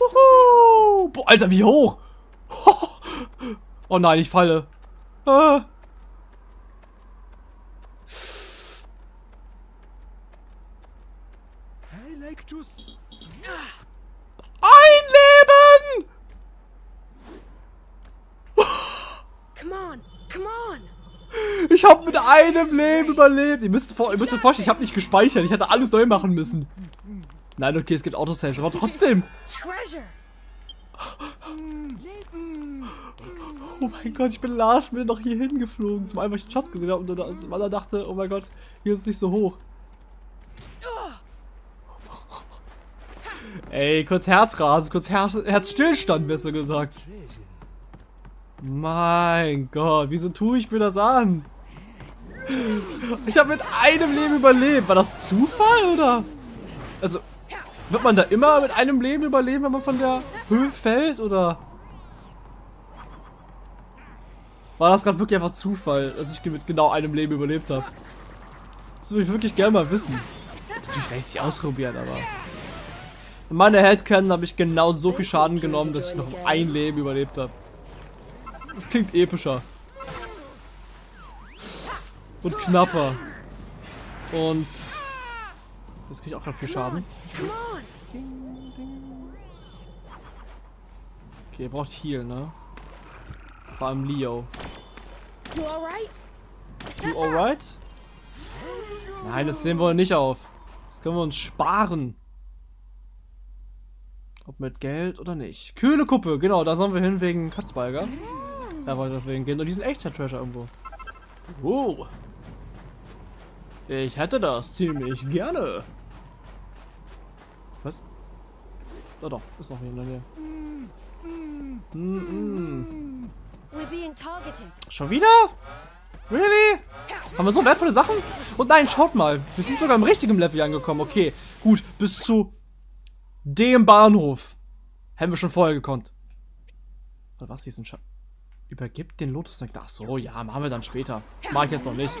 Uhu. Boah, Alter, wie hoch? *laughs* Oh nein, ich falle. Ah. Ein Leben! Come on, come on. Ich habe mit einem Leben überlebt. Ihr müsst, vor, ihr müsst euch vorstellen, ich habe nicht gespeichert. Ich hätte alles neu machen müssen. Nein, okay, es gibt Autosaves, aber trotzdem. Oh mein Gott, ich bin Lars mir noch hier hingeflogen. Zum einen, weil ich den Schatz gesehen habe und weil er dachte, oh mein Gott, hier ist es nicht so hoch. Ey, kurz Herzrasen, kurz Her Herzstillstand, besser gesagt. Mein Gott, wieso tue ich mir das an? Ich habe mit einem Leben überlebt. War das Zufall, oder? Also, wird man da immer mit einem Leben überleben, wenn man von der Höhe fällt, oder? War das gerade wirklich einfach Zufall, dass ich mit genau einem Leben überlebt habe? Das würde ich wirklich gerne mal wissen. Natürlich werde ich sie ausprobieren, aber... In meiner Headcanon habe ich genau so viel Schaden genommen, dass ich noch ein Leben überlebt habe. Das klingt epischer. Und knapper. Und... Jetzt kriege ich auch gerade viel Schaden. Okay, ihr braucht Heal, ne? Vor allem Leo. You alright? You alright? Nein, das sehen wir nicht auf. Das können wir uns sparen. Ob mit Geld oder nicht. Kühle Kuppe, genau, da sollen wir hin wegen Katzbalger. Da wollte deswegen gehen. Und die sind echter Treasure irgendwo. Oh. Ich hätte das ziemlich gerne. Was? Da doch, ist noch hier in der Nähe. Mm -mm. Schon wieder? Really? Haben wir so wertvolle Sachen? Und nein, schaut mal. Wir sind sogar im richtigen Level angekommen. Okay, gut. Bis zu dem Bahnhof. Hätten wir schon vorher gekonnt. Oder was? Diesen Schatten. Übergibt den Lotus Nektar. Ach so, ja, machen wir dann später. Mach ich jetzt noch nicht.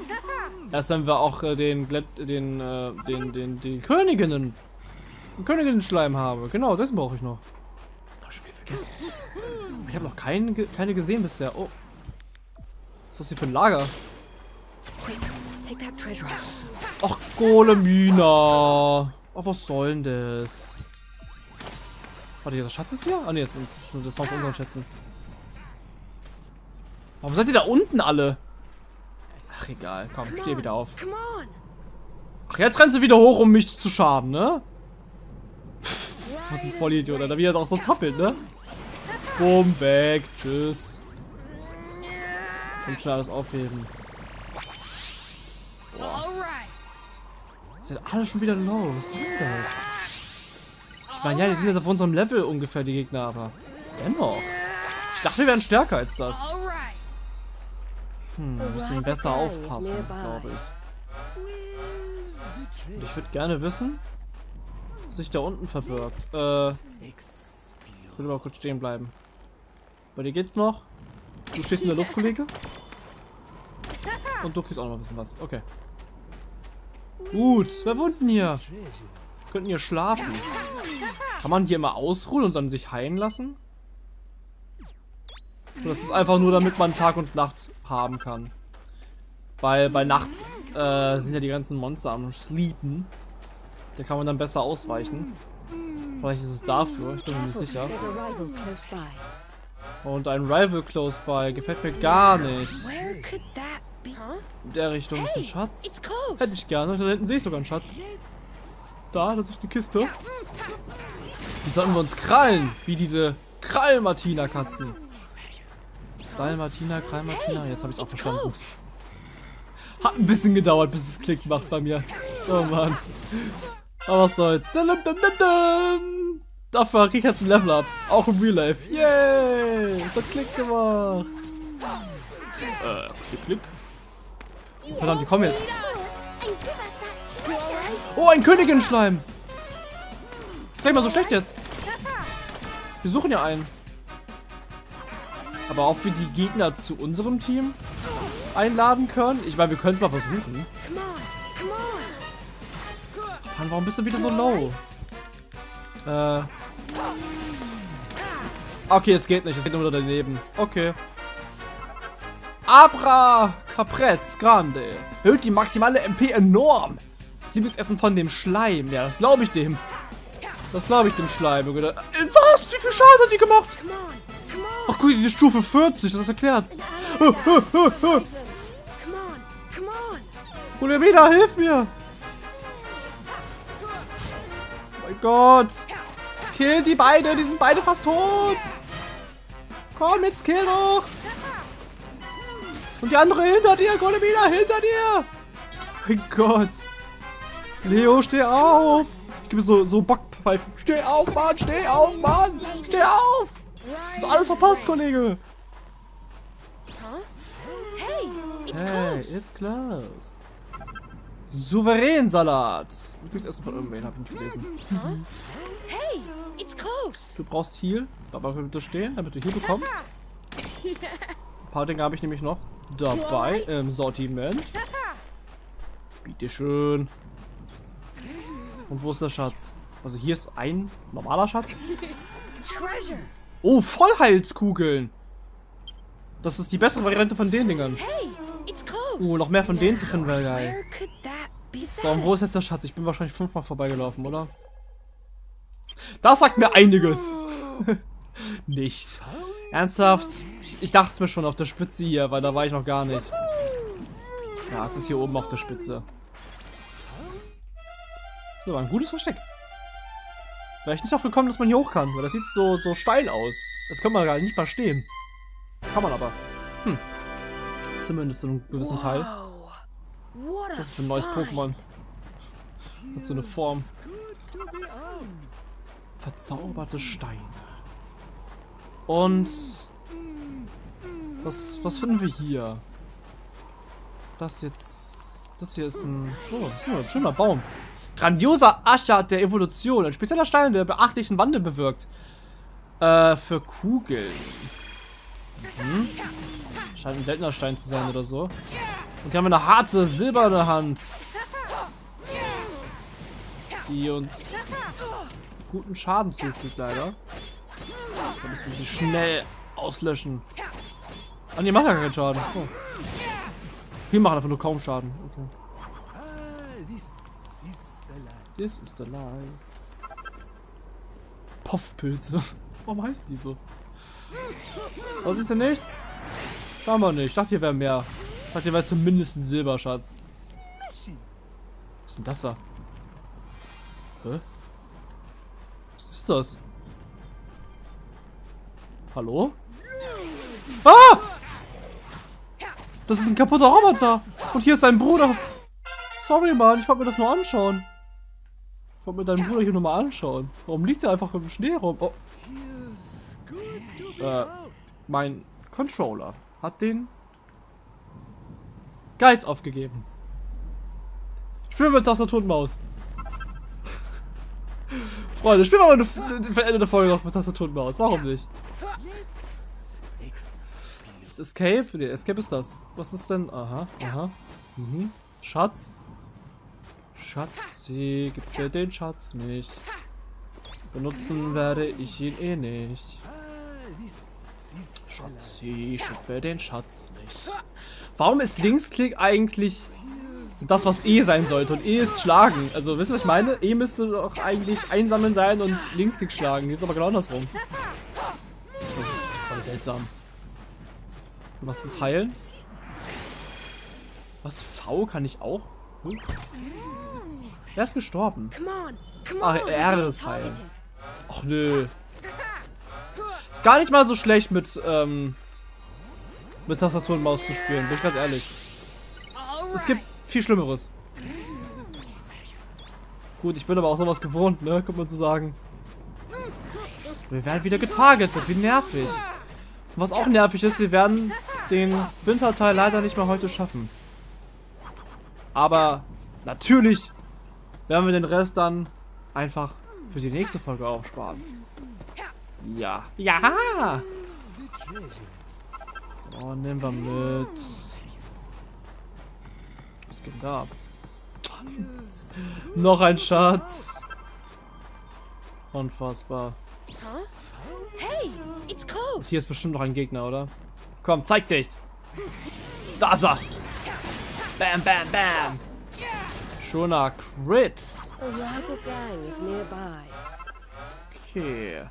Erst wenn wir auch äh, den, den, den, äh, den, den, den Königinnen, Königinnen-Schleim haben. Genau, das brauche ich noch. Hab ich vergessen. Ich habe noch keinen, keine gesehen bisher. Oh. Was ist das hier für ein Lager? Ach, Golemina. Ach, was soll denn das? Warte, der Schatz ist hier? Ah, ne, das, das ist das auf unseren Schätzen. Warum seid ihr da unten alle? Ach, egal. Komm, steh wieder auf. Ach, jetzt rennst du wieder hoch, um mich zu schaden, ne? Pff, was ein Vollidiot, Alter. Wie er auch so zappelt, ne? Bumm, weg. Tschüss. Und schnell alles aufheben. Boah. Sind alle schon wieder low. Was soll das? Ich meine, ja, die sind jetzt auf unserem Level ungefähr, die Gegner, aber dennoch. Ich dachte, wir wären stärker als das. Hm, wir müssen besser aufpassen, glaube ich. Und ich würde gerne wissen, was sich da unten verbirgt. Äh, ich würde mal kurz stehen bleiben. Bei dir geht's noch. Du stehst in der Luft, Kollege. Und du kriegst auch noch ein bisschen was. Okay. Gut, wer wohnt denn hier? Könnten hier schlafen. Kann man hier immer ausruhen und dann sich heilen lassen? Und das ist einfach nur, damit man Tag und Nacht haben kann. Weil bei Nacht äh, sind ja die ganzen Monster am Sleepen. Da kann man dann besser ausweichen. Vielleicht ist es dafür, ich bin mir nicht sicher. Und ein Rival close by. Gefällt mir gar nicht. In der Richtung ist ein Schatz. Hätte ich gerne. Da hinten sehe ich sogar einen Schatz. Da, das ist die Kiste. Die sollten wir uns krallen. Wie diese Krall-Martina-Katzen. Krall-Martina, Krall-Martina. Jetzt habe ich es auch verstanden. Hat ein bisschen gedauert, bis es Klick macht bei mir. Oh Mann. Aber was soll's. Dafür krieg ich jetzt ein Level up. Auch im Real Life. Yay! Es hat Klick gemacht. Äh, klick, klick. Verdammt, die kommen jetzt. Oh, ein Königin-Schleim. Ist gar nicht mal so schlecht jetzt. Wir suchen ja einen. Aber ob wir die Gegner zu unserem Team einladen können? Ich meine, wir können es mal versuchen. Mann, warum bist du wieder so low? Äh. Okay, es geht nicht. Es geht nur daneben. Okay. Abra Capres Grande. Erhöht die maximale MP enorm. Lieblingsessen von dem Schleim. Ja, das glaube ich dem. Das glaube ich dem Schleim. Was? Wie viel Schaden hat die gemacht? Ach gut, diese Stufe 40, das erklärt's. Kulemina, hilf mir! Oh mein Gott! Kill die beide, die sind beide fast tot! Komm, jetzt kill doch! Und die andere hinter dir, Golemina, hinter dir! Mein Gott! Leo, steh auf! Ich gebe so, so Backpfeifen. Steh auf, Mann! Steh auf, Mann! Steh auf! Ist alles verpasst, Kollege! Hey, it's close. Souveränsalat. Übrigens essen von irgendwen, hab ich nicht gelesen. Hey, it's close. Du brauchst Heal, aber bitte stehen, damit du hier bekommst. Ein paar Dinge habe ich nämlich noch dabei im Sortiment. Bitteschön. Und wo ist der Schatz? Also hier ist ein normaler Schatz. Oh, Vollheilskugeln. Das ist die bessere Variante von den Dingern. Uh, noch mehr von denen zu finden wäre geil. So, und wo ist jetzt der Schatz? Ich bin wahrscheinlich fünfmal vorbeigelaufen, oder? Das sagt mir einiges. *laughs* nicht. Ernsthaft? Ich dachte es mir schon auf der Spitze hier, weil da war ich noch gar nicht. Ja, es ist hier oben auf der Spitze. So, ein gutes Versteck. Wäre ich nicht drauf gekommen, dass man hier hoch kann, weil das sieht so, so steil aus. Das kann man gar nicht mal stehen. Kann man aber. Hm. Zumindest in einem gewissen Teil. Was ist das für ein neues Pokémon? Hat so eine Form. Verzauberte Steine. Und was, was finden wir hier? Das jetzt. Das hier ist ein. Oh, ein schöner Baum. Grandioser Ascher der Evolution. Ein spezieller Stein, der beachtlichen Wandel bewirkt. Äh, für Kugeln. Mhm. Scheint ein seltener Stein zu sein oder so. Und hier haben wir eine harte silberne Hand. Die uns guten Schaden zufügt, leider. Da müssen wir sie schnell auslöschen. Ah, die machen ja keinen Schaden. Oh. Wir machen einfach nur kaum Schaden. Okay. This is the life. Poffpilze. *laughs* Warum heißt die so? Was ist denn nichts? Schauen wir nicht. Ich dachte, hier wäre mehr. Ich dachte, hier wäre zumindest ein Silberschatz. Was ist denn das da? Hä? Was ist das? Hallo? Ah! Das ist ein kaputter Roboter. Und hier ist sein Bruder. Sorry, Mann. Ich wollte mir das nur anschauen. Ich wollte mir deinen Bruder hier nur mal anschauen. Warum liegt er einfach im Schnee rum? Oh. Äh, mein Controller hat den Geist aufgegeben. Spielen wir mit Tastatur und Maus. *laughs* Freunde, spielen mal eine veränderte Folge noch mit Tastatur und Maus. Warum nicht? Das Escape? Nee, Escape ist das. Was ist denn? Aha, aha. Mhm. Schatz. Schatzi, gib mir den Schatz nicht. Benutzen werde ich ihn eh nicht. Schatzi, gib mir den Schatz nicht. Warum ist Linksklick eigentlich das, was E sein sollte? Und E ist schlagen. Also, wisst ihr, was ich meine? E müsste doch eigentlich einsammeln sein und Linksklick schlagen. Hier ist aber genau andersrum. Das ist voll seltsam. Was ist heilen? Was? V kann ich auch? Hm? Er ist gestorben. Ach, er ist heilen. Ach nö. Ist gar nicht mal so schlecht mit, ähm, mit Tastatur und Maus zu spielen, bin ich ganz ehrlich. Es gibt viel Schlimmeres. Gut, ich bin aber auch sowas gewohnt, ne, könnte man so sagen. Wir werden wieder getargetet, wie nervig. Und was auch nervig ist, wir werden den Winterteil leider nicht mehr heute schaffen. Aber natürlich werden wir den Rest dann einfach für die nächste Folge aufsparen. Ja. Ja! So, nehmen wir mit. Was geht denn da ab? Noch ein Schatz. Unfassbar. Hier ist bestimmt noch ein Gegner, oder? Komm, zeig dich. Da ist er. Bam, bam, bam. Schöner Crit. Okay.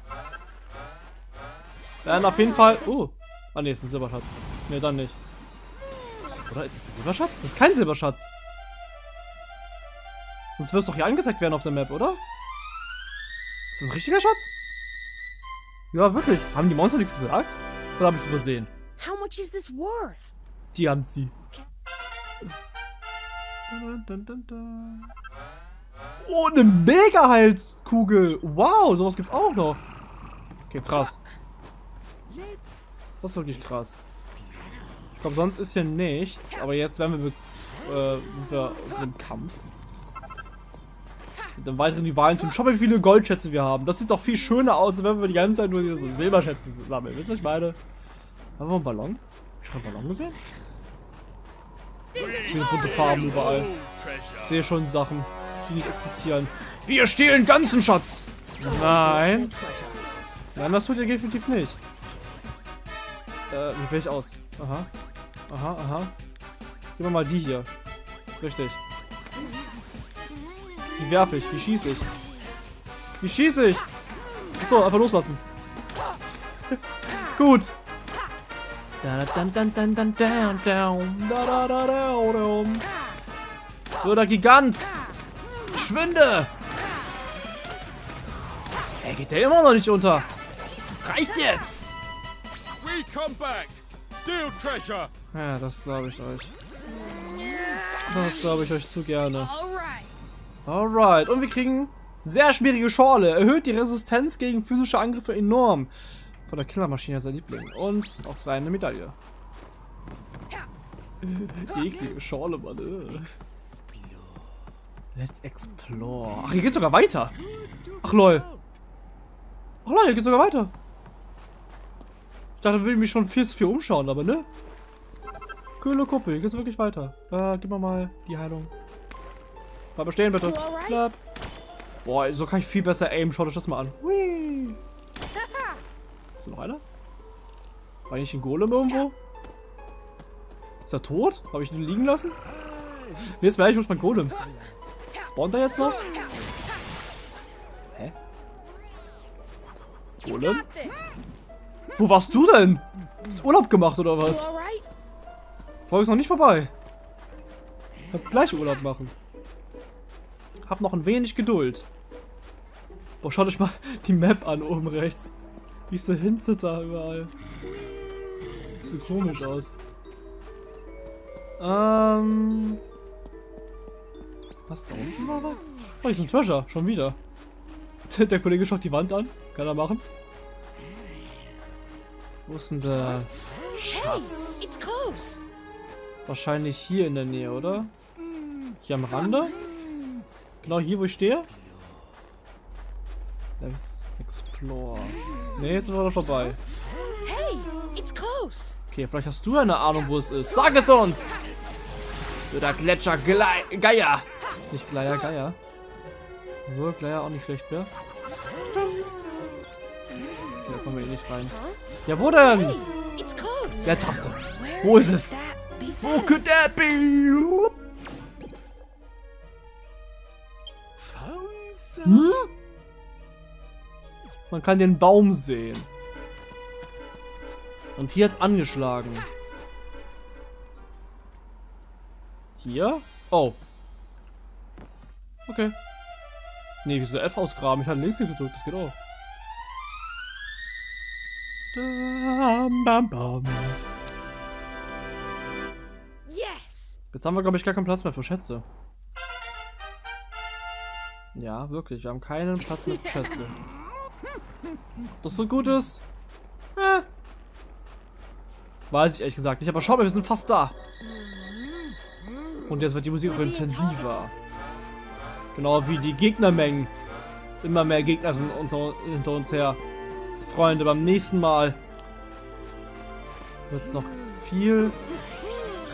Dann auf jeden Fall... Oh. Ah ne, ist ein Silberschatz. Ne, dann nicht. Oder ist es ein Silberschatz? Das ist kein Silberschatz. Sonst wirst du doch hier angezeigt werden auf der Map, oder? Ist das ein richtiger Schatz? Ja, wirklich. Haben die Monster nichts gesagt? Oder habe ich es übersehen? How much is this worth? Die haben sie. Oh, eine Mega-Heilskugel. Wow, sowas gibt's auch noch. Okay, krass. Das ist wirklich krass. Ich glaube, sonst ist hier nichts. Aber jetzt werden wir, äh, sind wir im Kampf. Mit einem weiteren Rivalen tun. Schau mal, wie viele Goldschätze wir haben. Das sieht doch viel schöner aus, wenn wir die ganze Zeit nur diese Silberschätze sammeln. Wisst ihr, was ich meine? Haben wir einen Ballon? Hab ich einen Ballon gesehen? Viele bunte Farben überall. Ich sehe schon Sachen, die nicht existieren. Wir stehlen ganzen Schatz! Nein. Nein, das tut ihr definitiv nicht. Äh, wie wähle ich aus? Aha. Aha, aha. Gib mal die hier. Richtig. Wie werfe ich? Wie schieße ich? Wie schieße ich? Achso, einfach loslassen. *laughs* Gut. So, der Gigant. Schwinde. Ey, geht der immer noch nicht unter. Reicht jetzt. Ja, das glaube ich euch. Das glaube ich euch zu gerne. Alright. Und wir kriegen sehr schwierige Schorle. Erhöht die Resistenz gegen physische Angriffe enorm. Von der Killermaschine sein Liebling. Und auch seine Medaille. Eklige Schorle, Mann. Äh. Let's explore. Ach, hier geht's sogar weiter. Ach, lol. Ach, lol, hier geht's sogar weiter. Ich dachte, würde mich schon viel zu viel umschauen, aber ne? Kühle Kuppel, hier geht's wirklich weiter. Äh, gib mir mal die Heilung. Bleib stehen, bitte. Bleib. Boah, so kann ich viel besser aimen. Schaut euch das mal an. Hui. Ist noch einer? War ich ein Golem irgendwo? Ist er tot? Habe ich ihn liegen lassen? Nee, jetzt wäre ich, muss mein Golem. Spawnt er jetzt noch? Hä? Golem? Wo warst du denn? Hast du Urlaub gemacht oder was? Folge ist noch nicht vorbei. Kannst gleich Urlaub machen. Hab noch ein wenig Geduld. Boah, schaut euch mal die Map an, oben rechts. Wie ich so hinzitter überall. Sieht so komisch aus. Ähm. Was, da unten war was? Oh, ist ein Treasure. Schon wieder. *laughs* Der Kollege schaut die Wand an. Kann er machen. Wo ist denn der Schatz? Wahrscheinlich hier in der Nähe, oder? Hier am Rande? Genau hier, wo ich stehe? Let's explore. Ne, jetzt sind wir doch vorbei. Okay, vielleicht hast du eine Ahnung, wo es ist. Sag es uns! Du der Gletscher Geier! Nicht Gleier Geier. Obwohl Gleier auch nicht schlecht wäre. Da kommen wir eh nicht rein. Ja, wo denn? Ja, Taste. Wo ist es? Wo could that be? Hm? Man kann den Baum sehen. Und hier hat's angeschlagen. Hier? Oh. Okay. Nee, wieso F ausgraben? Ich hatte links gedrückt, das geht auch. Yes. Jetzt haben wir, glaube ich, gar keinen Platz mehr für Schätze. Ja, wirklich. Wir haben keinen Platz mehr für Schätze. *laughs* Das so gut ist. Äh. Weiß ich ehrlich gesagt nicht. Aber schau mal, wir sind fast da. Und jetzt wird die Musik auch intensiver. Genau wie die Gegnermengen. Immer mehr Gegner sind unter, hinter uns her. Freunde, beim nächsten Mal wird es noch viel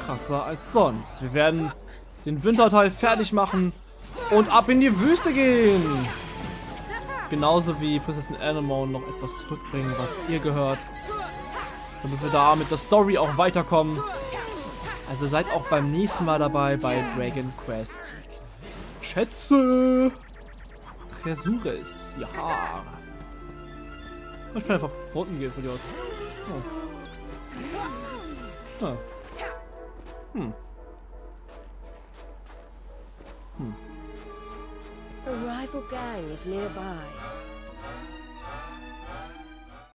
krasser als sonst. Wir werden den Winterteil fertig machen und ab in die Wüste gehen. Genauso wie Prinzessin Anemone noch etwas zurückbringen, was ihr gehört. Damit wir da mit der Story auch weiterkommen. Also seid auch beim nächsten Mal dabei bei Dragon Quest. Schätze! Tresures, ja. Ich kann einfach unten gehen von dir aus. Oh. Ah. Hm. A rival gang is nearby.